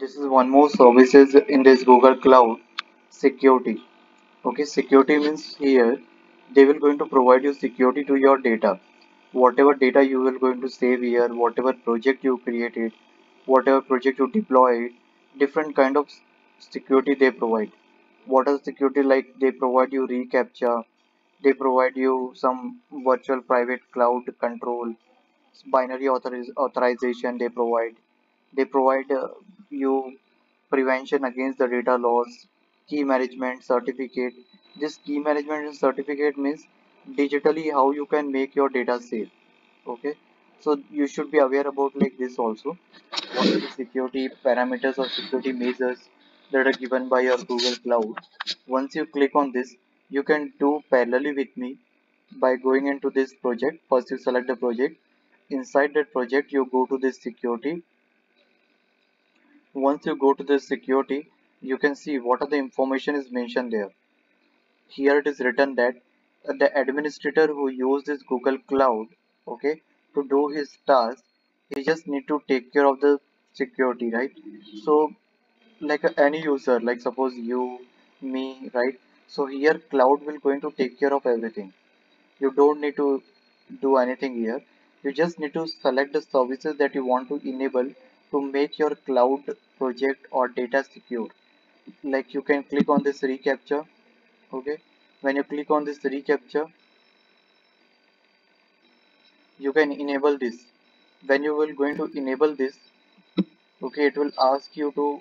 this is one more services in this google cloud security. Okay security means here they will going to provide you security to your data. Whatever data you will going to save here whatever project you created whatever project you deployed different kind of security they provide. What are security like? They provide you reCAPTCHA they provide you some virtual private cloud control binary authoriz- authorization they provide. They provide uh, you prevention against the data loss key management certificate. This key management certificate means digitally how you can make your data safe okay? So you should be aware about like this also. What are the security parameters or security measures that are given by your google cloud? Once you click on this you can do parallelly with me by going into this project. First you select the project. Inside that project you go to this security once you go to the security you can see what are the information is mentioned there. Here it is written that the administrator who uses google cloud okay to do his task he just need to take care of the security right? So like any user like suppose you me right? So here cloud will going to take care of everything. You don't need to do anything here. You just need to select the services that you want to enable to make your cloud project or data secure. Like you can click on this reCAPTCHA okay? When you click on this reCAPTCHA you can enable this. When you will going to enable this okay it will ask you to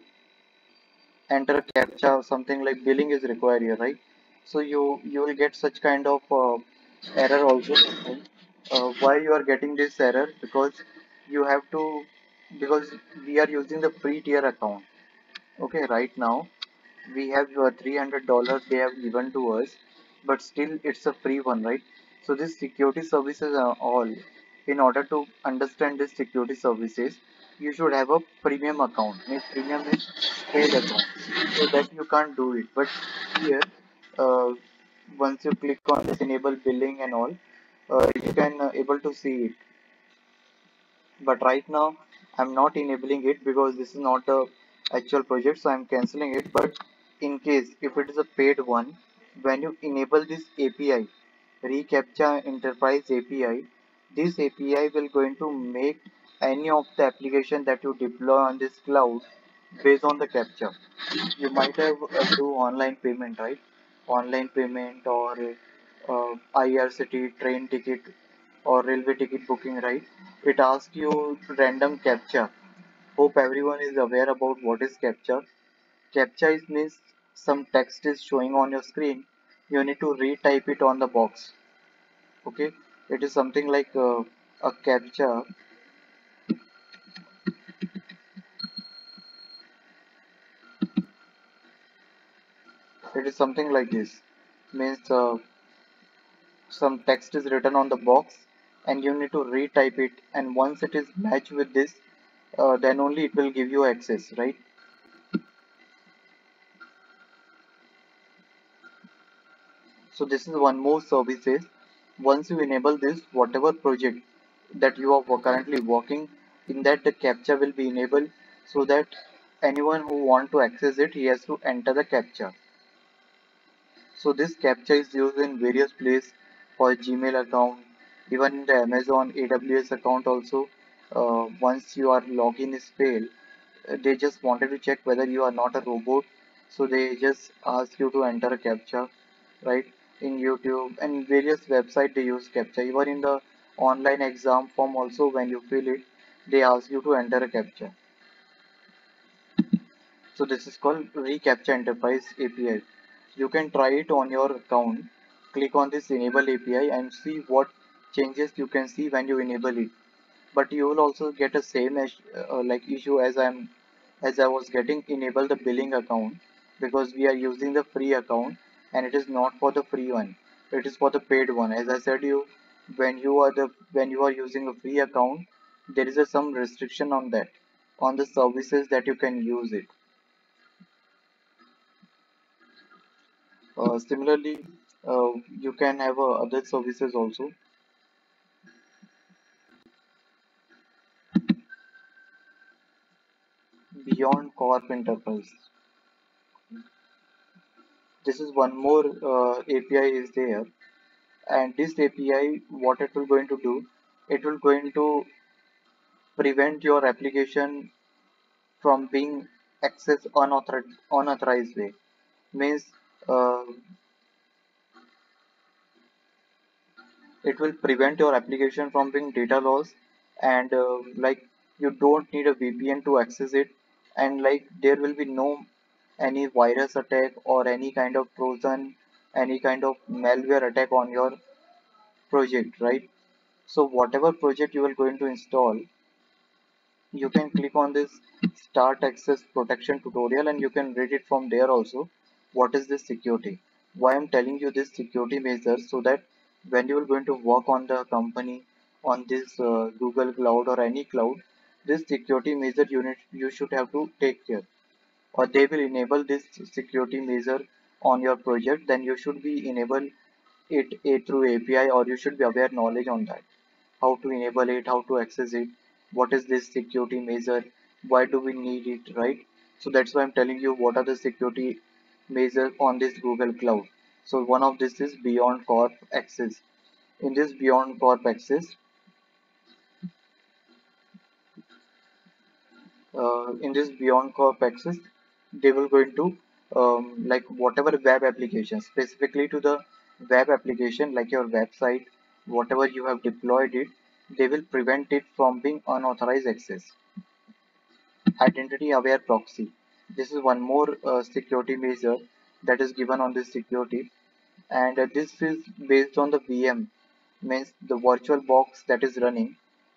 enter captcha something like billing is required here right? So you you will get such kind of uh, error also uh, why you are getting this error? Because you have to because we are using the free tier account. Okay right now we have your 300 dollars they have given to us but still it's a free one right? So this security services are all in order to understand this security services you should have a premium account. Means premium is paid account. So that you can't do it. But here uh, once you click on this enable billing and all uh, you can uh, able to see it. But right now I'm not enabling it because this is not a actual project so I'm canceling it. But in case if it is a paid one when you enable this API reCAPTCHA enterprise API this API will going to make any of the application that you deploy on this cloud based on the captcha you might have uh, do online payment right? Online payment or uh, IRCT train ticket or railway ticket booking right? It asks you random captcha. Hope everyone is aware about what is captcha. Captcha is means some text is showing on your screen. You need to retype it on the box. Okay? It is something like uh, a captcha. It is something like this. Means uh, some text is written on the box and you need to retype it. And once it is matched with this uh, then only it will give you access right? So this is one more services. Once you enable this whatever project that you are currently working in that the captcha will be enabled so that anyone who want to access it he has to enter the captcha so this captcha is used in various places for gmail account even in the amazon aws account also uh, once your login is failed uh, they just wanted to check whether you are not a robot. So they just ask you to enter a captcha right in youtube and various website they use captcha. Even in the online exam form also when you fill it they ask you to enter a captcha. So this is called reCAPTCHA enterprise api you can try it on your account. Click on this enable api and see what changes you can see when you enable it. But you will also get a same as, uh, like issue as i'm as i was getting. Enable the billing account because we are using the free account and it is not for the free one. It is for the paid one. As i said you when you are the when you are using a free account there is a some restriction on that on the services that you can use it. Uh, similarly uh, you can have uh, other services also beyond corp enterprise. This is one more uh, api is there. And this api what it will going to do it will going to prevent your application from being accessed unauthorized unauthorized way. Means uh, it will prevent your application from being data loss. And uh, like you don't need a VPN to access it and like there will be no any virus attack or any kind of trojan any kind of malware attack on your project right? So whatever project you are going to install you can click on this start access protection tutorial and you can read it from there also. What is this security? Why i'm telling you this security measures so that when you are going to work on the company on this uh, google cloud or any cloud this security measure unit you should have to take care or they will enable this security measure on your project then you should be enable it a through api or you should be aware knowledge on that how to enable it, how to access it, what is this security measure, why do we need it, right? So that's why I'm telling you what are the security measures on this Google Cloud. So one of this is Beyond Corp Access. In this Beyond Corp Access, uh, in this Beyond Corp Access, they will go into um, like whatever web application, specifically to the web application like your website, whatever you have deployed it, they will prevent it from being unauthorized access. Identity aware proxy. This is one more uh, security measure that is given on this security and uh, this is based on the VM means the virtual box that is running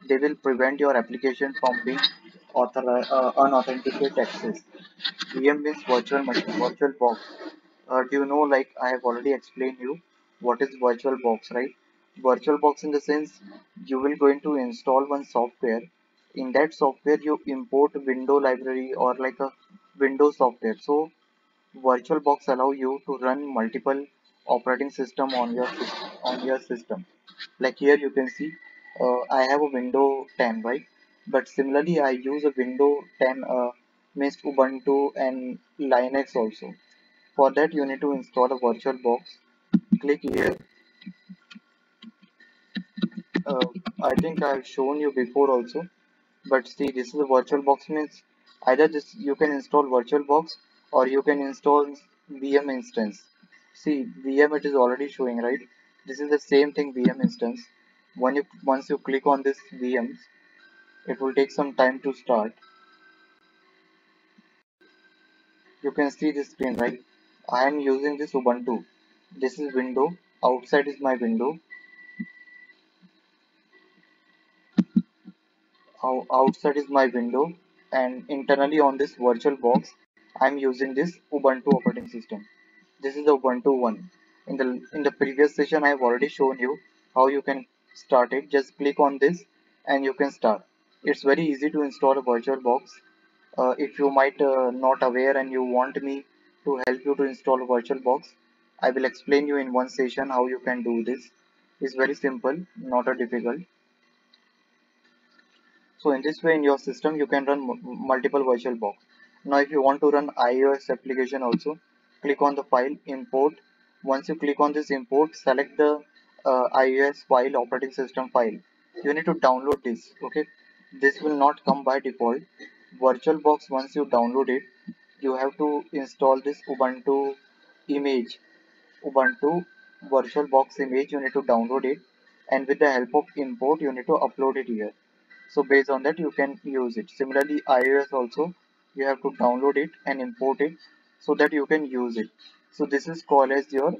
they will prevent your application from being author uh, unauthenticated access. VM means virtual machine, virtual box. Uh, do you know like i have already explained you what is virtual box right? Virtual box in the sense you will going to install one software. In that software you import window library or like a windows software. So virtual box allow you to run multiple operating system on your on your system. Like here you can see uh, i have a window 10 right but similarly i use a window 10 uh, means ubuntu and linux also for that you need to install a virtual box. Click here. Uh, I think I have shown you before also. But see this is a virtual box means either this you can install virtual box or you can install VM instance. See VM it is already showing right. This is the same thing VM instance. When you once you click on this VMs, it will take some time to start. You can see this screen right. I am using this Ubuntu. This is window. Outside is my window outside is my window and internally on this virtual box I'm using this Ubuntu operating system. This is the Ubuntu one. In the in the previous session I have already shown you how you can start it. Just click on this and you can start. It's very easy to install a virtual box. Uh, if you might uh, not aware and you want me to help you to install a virtual box, I will explain you in one session how you can do this. It's very simple, not a difficult. So in this way in your system you can run multiple virtual box. Now if you want to run iOS application also click on the file import. Once you click on this import select the uh, iOS file operating system file. You need to download this okay. This will not come by default. VirtualBox once you download it you have to install this Ubuntu image. Ubuntu VirtualBox image you need to download it and with the help of import you need to upload it here. So based on that you can use it. Similarly ios also you have to download it and import it so that you can use it. So this is called as your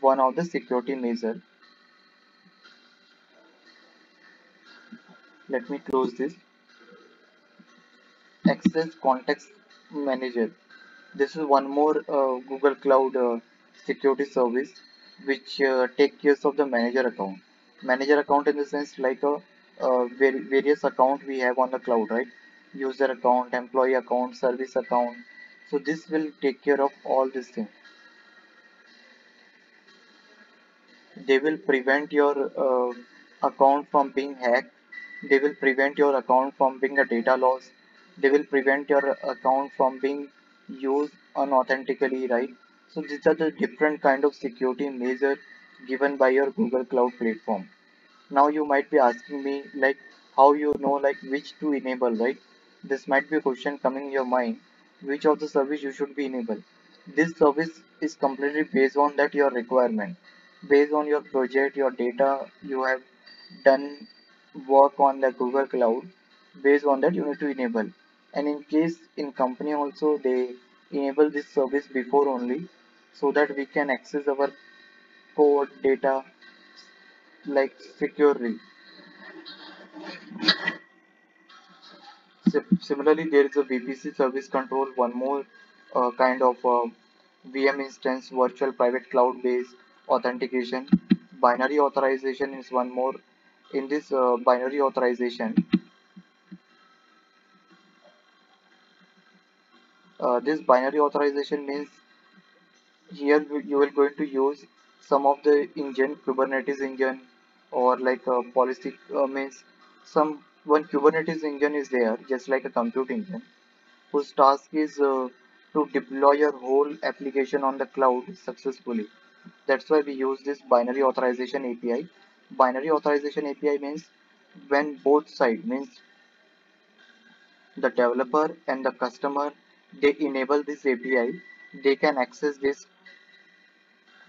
one of the security measure let me close this. Access context manager. This is one more uh, google cloud uh, security service which uh, take care of the manager account. Manager account in the sense like a uh, various account we have on the cloud right? User account employee account service account. So this will take care of all these things they will prevent your uh, account from being hacked they will prevent your account from being a data loss they will prevent your account from being used unauthentically right so these are the different kind of security measure given by your google cloud platform now you might be asking me like how you know like which to enable, right? This might be a question coming in your mind. Which of the service you should be enable? This service is completely based on that your requirement. Based on your project, your data, you have done work on the Google Cloud. Based on that you need to enable. And in case in company also they enable this service before only so that we can access our code data like securely Similarly, there is a VPC service control, one more uh, kind of uh, VM instance, virtual private cloud based authentication. Binary authorization is one more. In this uh, binary authorization, uh, this binary authorization means here you will going to use some of the engine, Kubernetes engine, or like a policy uh, means some one Kubernetes engine is there, just like a compute engine whose task is uh, to deploy your whole application on the cloud successfully. That's why we use this binary authorization API. Binary authorization API means when both side means the developer and the customer they enable this API, they can access this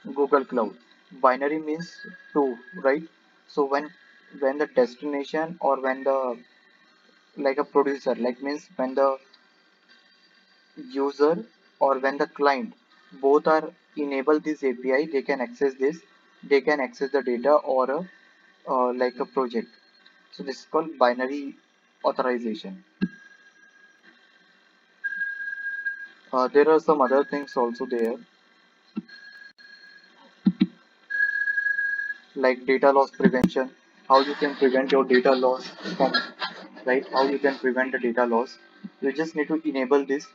Google Cloud. Binary means two, right? So when when the destination or when the like a producer like means when the user or when the client both are enable this API they can access this they can access the data or a, uh, like a project. So this is called binary authorization. Uh, there are some other things also there. Like data loss prevention. How you can prevent your data loss from right? How you can prevent the data loss. You just need to enable this.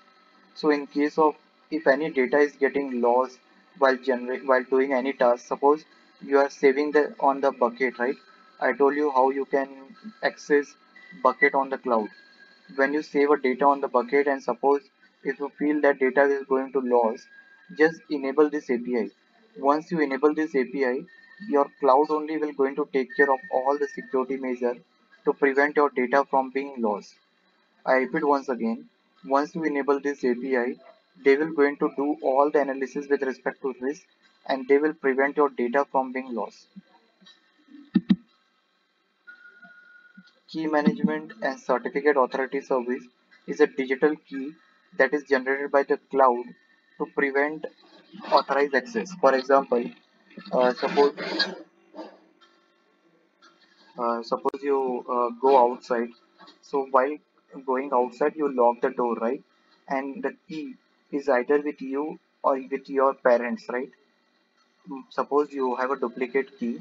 So in case of if any data is getting lost while generate while doing any task, suppose you are saving the on the bucket, right? I told you how you can access bucket on the cloud. When you save a data on the bucket and suppose if you feel that data is going to loss just enable this API. Once you enable this API, your cloud only will going to take care of all the security measure to prevent your data from being lost. I repeat once again, once you enable this API, they will going to do all the analysis with respect to risk and they will prevent your data from being lost. Key management and certificate authority service is a digital key that is generated by the cloud to prevent authorized access. For example, uh, suppose uh, suppose you uh, go outside. So while going outside, you lock the door, right? And the key is either with you or with your parents, right? Mm, Suppose you have a duplicate key,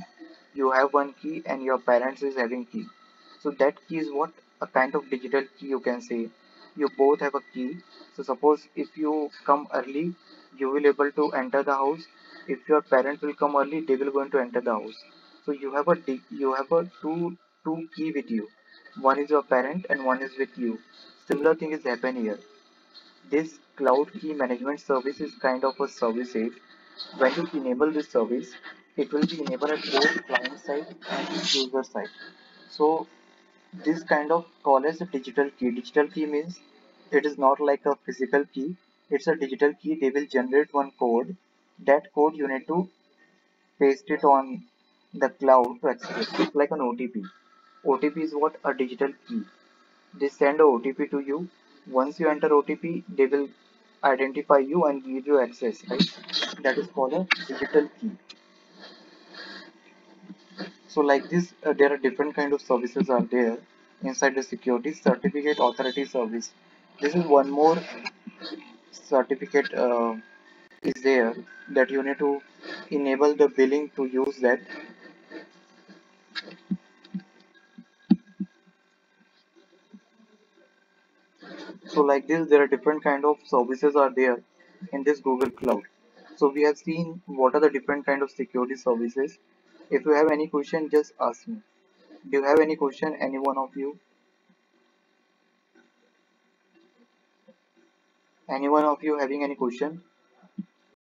you have one key and your parents is having key. So that key is what a kind of digital key you can say. You both have a key. So suppose if you come early, you will able to enter the house. If your parents will come early, they will going to enter the house. So you have a you have a two two key with you. One is your parent and one is with you. Similar thing is happen here. This cloud key management service is kind of a service aid when you enable this service, it will be enabled at both client side and user side. So this kind of call as a digital key. Digital key means it is not like a physical key. It's a digital key. They will generate one code. That code you need to paste it on the cloud to access it. Like an OTP. OTP is what a digital key. They send a OTP to you. Once you enter OTP, they will identify you and give you access, right? That is called a digital key. So like this, uh, there are different kind of services are there inside the security certificate authority service. This is one more certificate uh, is there that you need to enable the billing to use that. So like this, there are different kind of services are there in this Google Cloud so we have seen what are the different kind of security services. If you have any question just ask me. Do you have any question any one of you? Any one of you having any question?